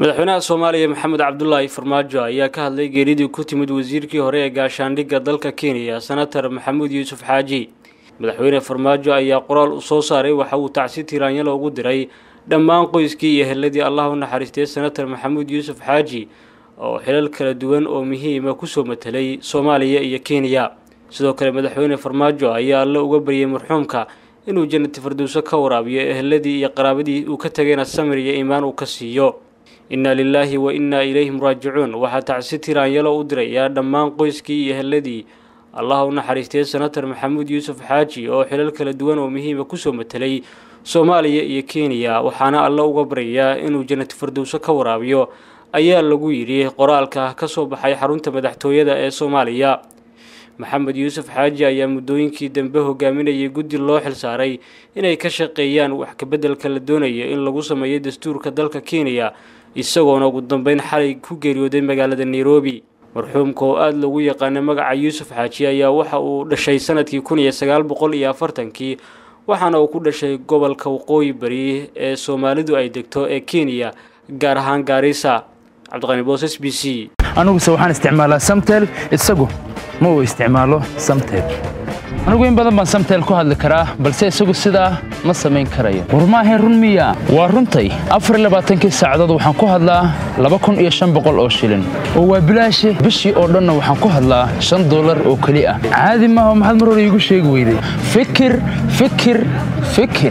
madaxweynaha soomaaliya maxamed cabdulaahi farmaajo ayaa ka hadlay geeridii ku timid wasiirkii hore ee gaashaandhigga dalka kenya senatar maxamuud yuusuf xaaji. Madaxweyne farmaajo ayaa qoraal u soo saaray waxa uu tacsi tiraanyalo ugu diray dhammaan qoyskii iyo heladii allah u naxariistay senatar maxamuud yuusuf xaaji oo xilal kala duwan oo muhiima ku soo matelay soomaaliya iyo kenya. Sidoo kale madaxweyne farmaajo ayaa alle uga baryay marxuumka inuu jannati firdowso ka waraabiyo eheladii iyo qaraabadii uu ka tagayna samir iyo iimaan uu ka siiyo innaa lilaahi wa innaa ilayhim raajicuun waxaa tacsi tiraanyalo u dirayaa dhammaan qoyskii iyo heladii allah u naxariistay senatar maxamuud yuusuf xaaji oo xilal kala duwan oo muhiima ku soo matelay soomaaliya iyo kenya waxaana alle uga baryayaa inuu jannati firdowso ka waraabiyo. Ayaa lagu yidhi qoraalka ka soo baxay xarunta madaxtooyada ee soomaaliya maxamed yuusuf xaaji ayaa muddooyinkii dambe hogaaminayay guddi loo xilsaaray inay ka shaqeeyaan wax kabeddelka la doonayo in lagu sameeyo dastuurka dalka kenya isagoona ugu dambeyn xalay ku geeriyooday magaalada nairobi. Marxuumka oo aada lagu yaqaana magaca yuusuf xaaji ayaa waxa uu dhashay sannadkii kun iyo afartankii waxaana uu ku dhashay gobolka waqooyi bari ee soomaalidu ay degto ee kenya gaar ahaan gaarisa cabdiqani boos s b c. Aniguse waxaan isticmaalaa samtel isagu مو استعماله سمتيل. أنا أقول بدل ما سمتيل كوه الكره بل سيسوق السدا ما سمين كرايا ورما هي رنمية ورنتي أفر اللي بعدين كيس عدد وحن كوه لا لبكون إيشان بقول أوشيلن هو بلاش بشي أردن وحن كوه لا شن دولار أو كليئة. عادي ما هو محل مرور يقول شيء فكر فكر فكر.